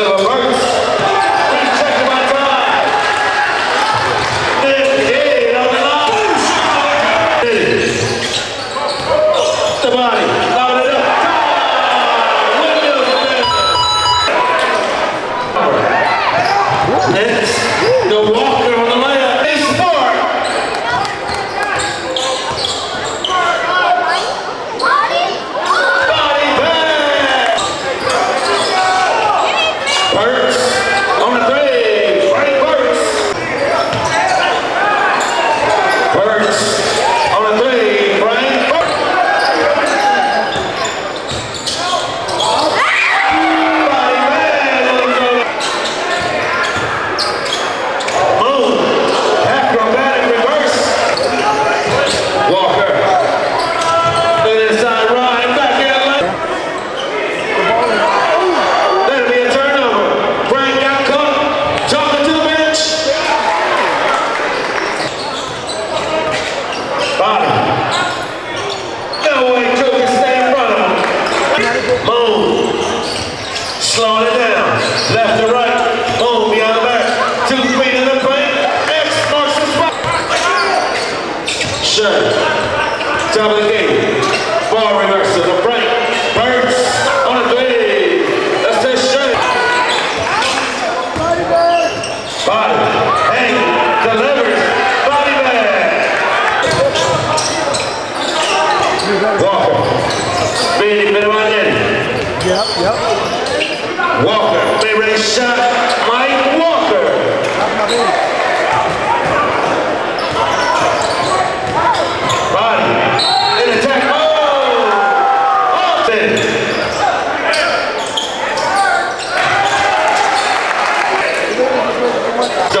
Leva a.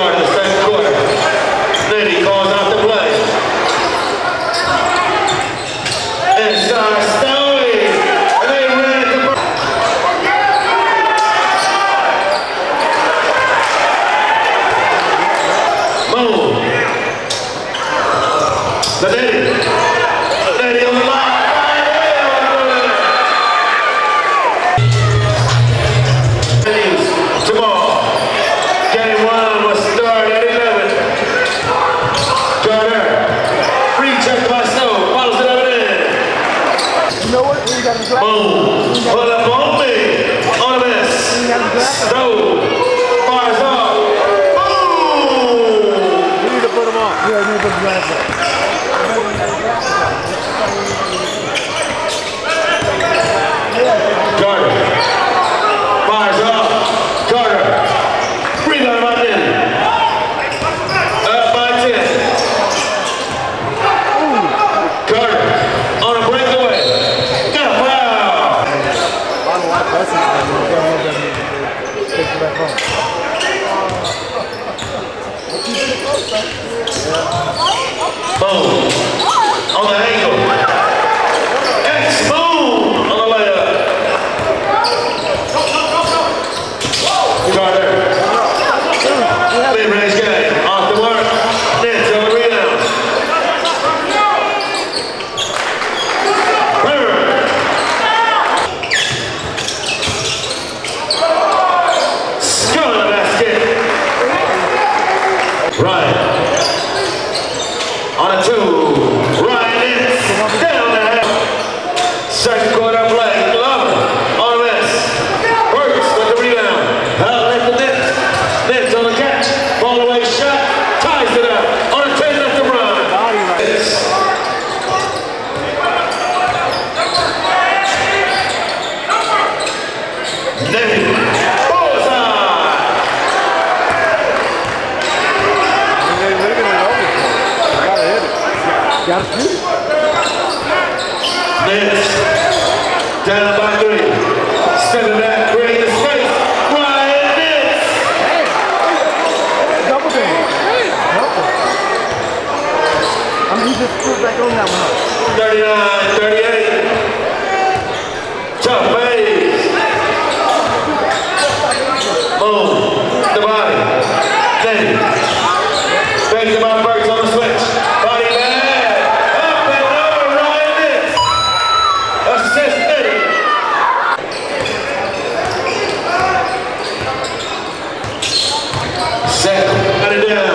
start of the second. that one up. 39, 38. The body. Then. Back to my first on the switch. Body. Up and over. Second. Down.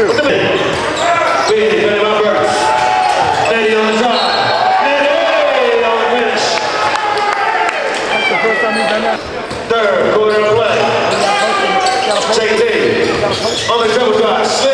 two. Wait, Benjamin Burks. Betty on the drive. Betty on the finish. That's the first time he's done that. Third, quarter play. J T. on the dribble drive.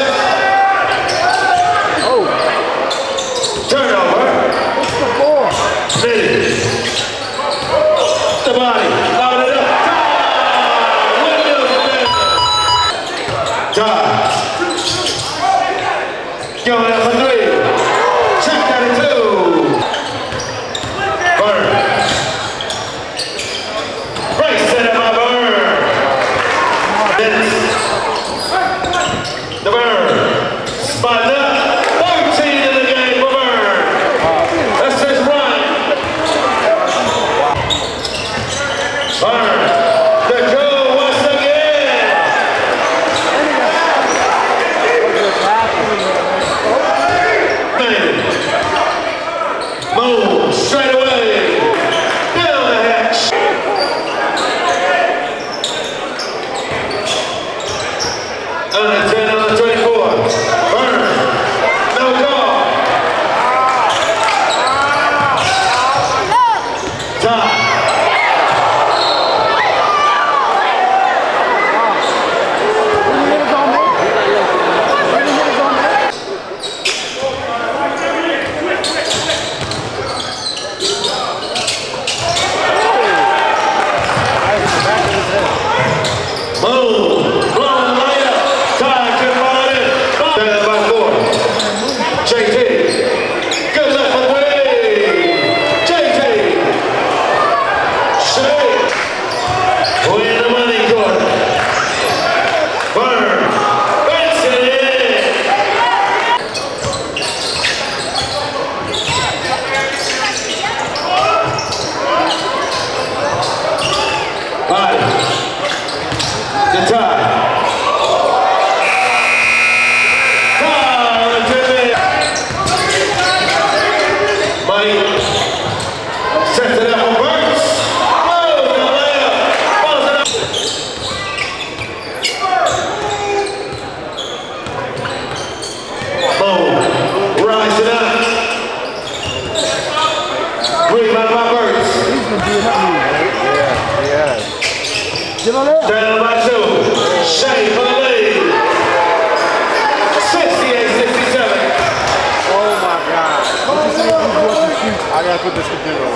discutível.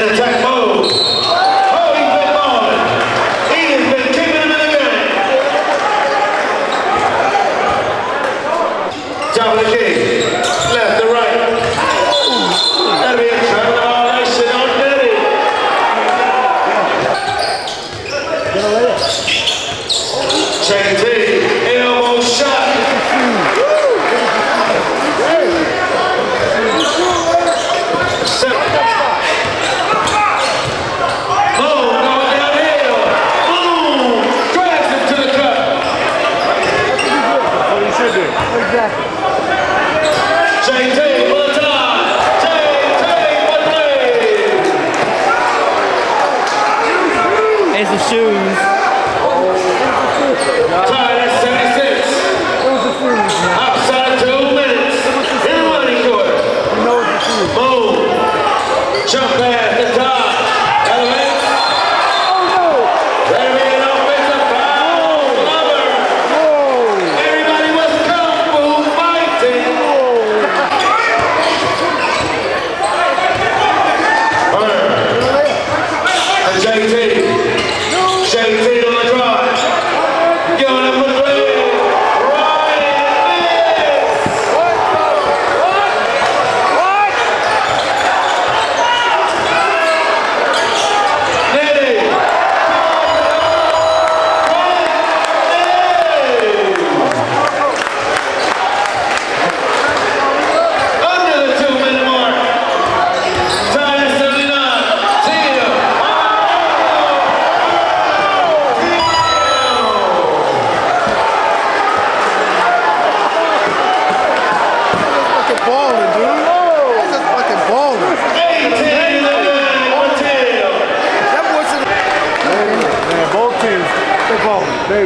and attack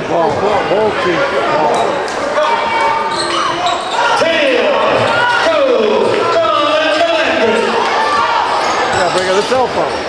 ball. Multi ball. Tail. Go. Go. Go. Yeah, bring up the cell phone.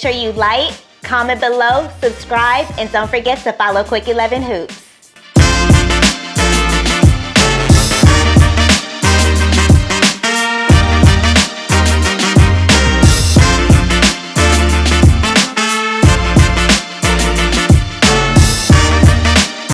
sure you like, comment below, subscribe, and don't forget to follow Qwik 11 Hoops.